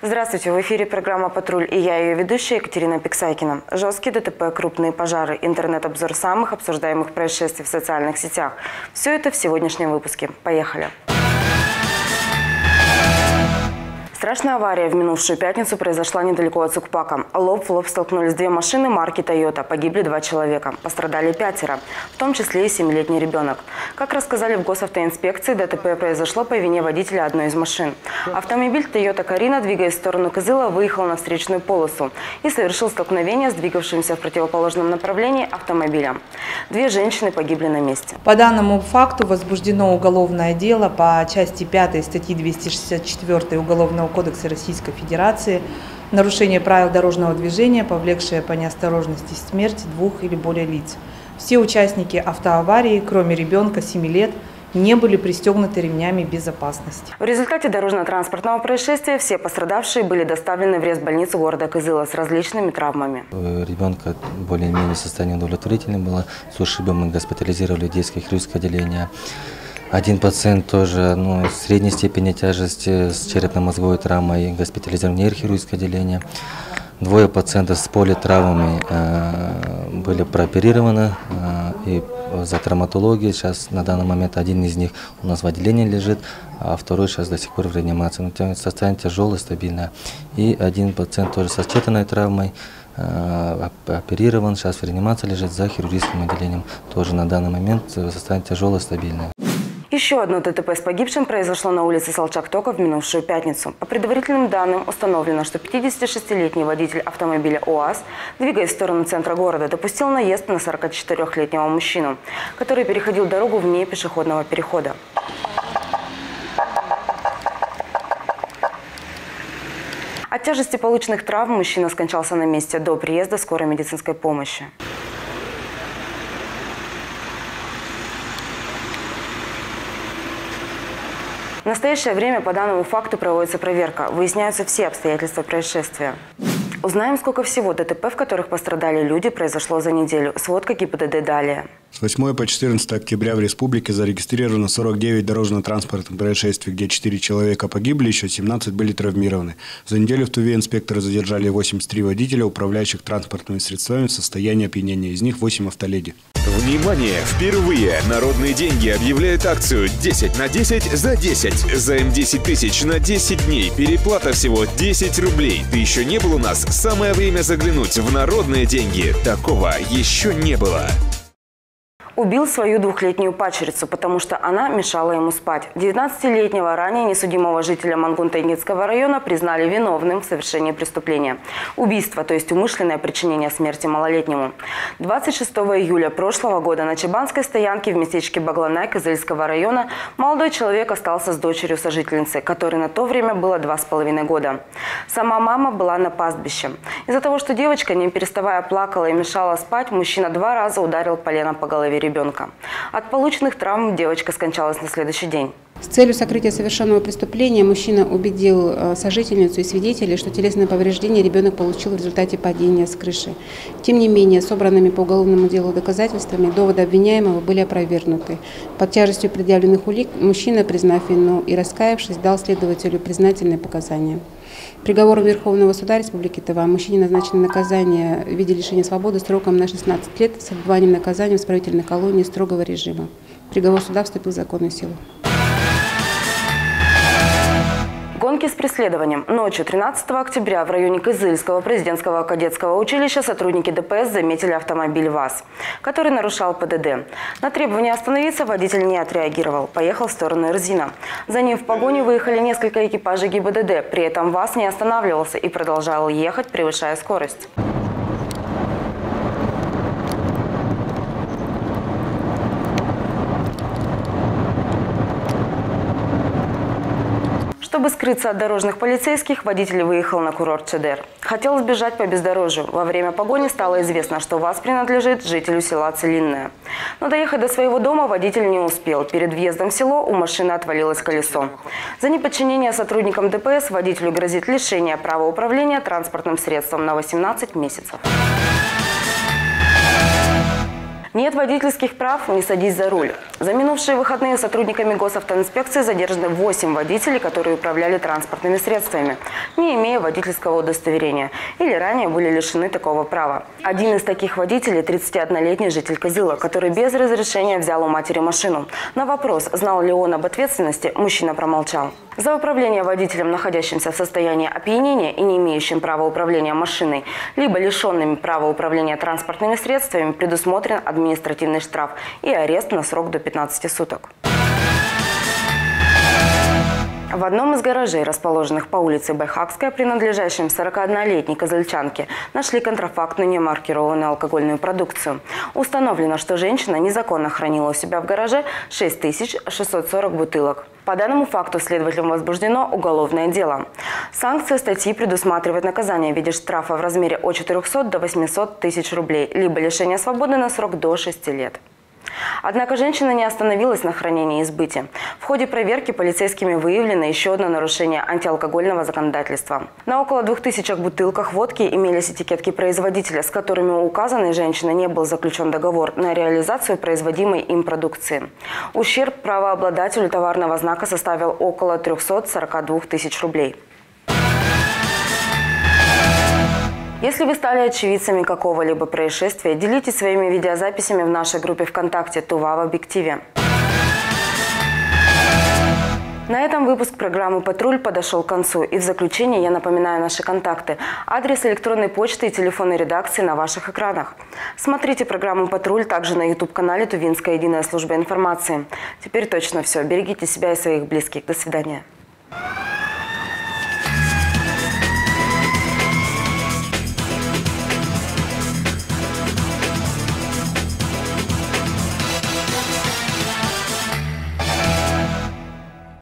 Здравствуйте, в эфире программа «Патруль» и я, ее ведущая Екатерина Пиксайкина. Жесткие ДТП, крупные пожары, интернет-обзор самых обсуждаемых происшествий в социальных сетях. Все это в сегодняшнем выпуске. Поехали! Страшная авария в минувшую пятницу произошла недалеко от Сукпака. Лоб в лоб столкнулись две машины марки «Тойота». Погибли два человека. Пострадали пятеро, в том числе и семилетний ребенок. Как рассказали в госавтоинспекции, ДТП произошло по вине водителя одной из машин. Автомобиль «Тойота Карина», двигаясь в сторону Кызыла, выехал на встречную полосу и совершил столкновение с двигавшимся в противоположном направлении автомобилем. Две женщины погибли на месте. По данному факту возбуждено уголовное дело по части 5 статьи 264 Уголовного кодекса Российской Федерации нарушение правил дорожного движения, повлекшее по неосторожности смерть двух или более лиц. Все участники автоаварии, кроме ребенка 7 лет, не были пристегнуты ремнями безопасности. В результате дорожно-транспортного происшествия все пострадавшие были доставлены в резбольницу города Кызыла с различными травмами. Ребенка более-менее состояние удовлетворительное было. С ушибом мы госпитализировали в детское хирургическое отделение. Один пациент тоже ну, средней степени тяжести с черепно-мозговой травмой госпитализирован в нейрохирургическое отделение. Двое пациентов с политравмами э, были прооперированы э, и за травматологией. Сейчас на данный момент один из них у нас в отделении лежит, а второй сейчас до сих пор в реанимации. Но состояние тяжелое, стабильное. И один пациент тоже со считанной травмой э, оперирован, сейчас в реанимации лежит за хирургическим отделением. Тоже на данный момент состояние тяжелое, стабильное. Еще одно ДТП с погибшим произошло на улице Солчак-Тока в минувшую пятницу. По предварительным данным установлено, что 56-летний водитель автомобиля УАЗ, двигаясь в сторону центра города, допустил наезд на 44-летнего мужчину, который переходил дорогу вне пешеходного перехода. От тяжести полученных травм мужчина скончался на месте до приезда скорой медицинской помощи. В настоящее время по данному факту проводится проверка. Выясняются все обстоятельства происшествия. Узнаем, сколько всего ДТП, в которых пострадали люди, произошло за неделю. Сводка ГИБДД далее. С 8 по 14 октября в республике зарегистрировано 49 дорожно-транспортных происшествий, где 4 человека погибли, еще 17 были травмированы. За неделю в Туве инспекторы задержали 83 водителя, управляющих транспортными средствами в состоянии опьянения. Из них 8 автоледи. Внимание! Впервые народные деньги объявляют акцию 10 на 10 за 10. Займ 10 тысяч на 10 дней. Переплата всего 10 рублей. Ты еще не был у нас? Самое время заглянуть в народные деньги. Такого еще не было убил свою двухлетнюю пачерицу, потому что она мешала ему спать. 19-летнего ранее несудимого жителя Мангун-Тайницкого района признали виновным в совершении преступления. Убийство, то есть умышленное причинение смерти малолетнему. 26 июля прошлого года на Чебанской стоянке в местечке Багланай Кызыльского района молодой человек остался с дочерью сожительницы, которой на то время было два с половиной года. Сама мама была на пастбище. Из-за того, что девочка, не переставая, плакала и мешала спать, мужчина два раза ударил поленом по голове ребенка. От полученных травм девочка скончалась на следующий день. С целью сокрытия совершенного преступления мужчина убедил э, сожительницу и свидетелей, что телесное повреждение ребенок получил в результате падения с крыши. Тем не менее, собранными по уголовному делу доказательствами доводы обвиняемого были опровергнуты. Под тяжестью предъявленных улик мужчина, признав вину и раскаявшись, дал следователю признательные показания. Приговором Верховного суда Республики Тыва мужчине назначено наказание в виде лишения свободы сроком на 16 лет с отбыванием наказания в исправительной колонии строгого режима. Приговор суда вступил в законную силу. Гонки с преследованием. Ночью 13 октября в районе Кызыльского президентского кадетского училища сотрудники ДПС заметили автомобиль ВАЗ, который нарушал ПДД. На требование остановиться водитель не отреагировал, поехал в сторону Эрзина. За ним в погоню выехали несколько экипажей ГИБДД, при этом ВАЗ не останавливался и продолжал ехать, превышая скорость. Чтобы скрыться от дорожных полицейских, водитель выехал на курорт Чедер. Хотел сбежать по бездорожью. Во время погони стало известно, что ВАЗ принадлежит жителю села Целинное. Но доехать до своего дома водитель не успел. Перед въездом в село у машины отвалилось колесо. За неподчинение сотрудникам ДПС водителю грозит лишение права управления транспортным средством на 18 месяцев. Нет водительских прав – не садись за руль. За минувшие выходные сотрудниками госавтоинспекции задержаны 8 водителей, которые управляли транспортными средствами, не имея водительского удостоверения или ранее были лишены такого права. Один из таких водителей – 31-летний житель Козыла, который без разрешения взял у матери машину. На вопрос, знал ли он об ответственности, мужчина промолчал. За управление водителем, находящимся в состоянии опьянения и не имеющим права управления машиной, либо лишенными права управления транспортными средствами, предусмотрен административный штраф и арест на срок до 15 суток. В одном из гаражей, расположенных по улице Байхакская, принадлежащем 41-летней козельчанке, нашли контрафактную немаркированную алкогольную продукцию. Установлено, что женщина незаконно хранила у себя в гараже 6640 бутылок. По данному факту следователям возбуждено уголовное дело. Санкция статьи предусматривает наказание в виде штрафа в размере от 400 до 800 тысяч рублей, либо лишение свободы на срок до 6 лет. Однако женщина не остановилась на хранении и сбыте. В ходе проверки полицейскими выявлено еще одно нарушение антиалкогольного законодательства. На около 2000 бутылках водки имелись этикетки производителя, с которыми у указанной женщины не был заключен договор на реализацию производимой им продукции. Ущерб правообладателю товарного знака составил около 342 тысяч рублей. Если вы стали очевидцами какого-либо происшествия, делитесь своими видеозаписями в нашей группе ВКонтакте «Тува в объективе». На этом выпуск программы «Патруль» подошел к концу. И в заключение я напоминаю наши контакты. Адрес электронной почты и телефонной редакции на ваших экранах. Смотрите программу «Патруль» также на YouTube-канале «Тувинская единая служба информации». Теперь точно все. Берегите себя и своих близких. До свидания.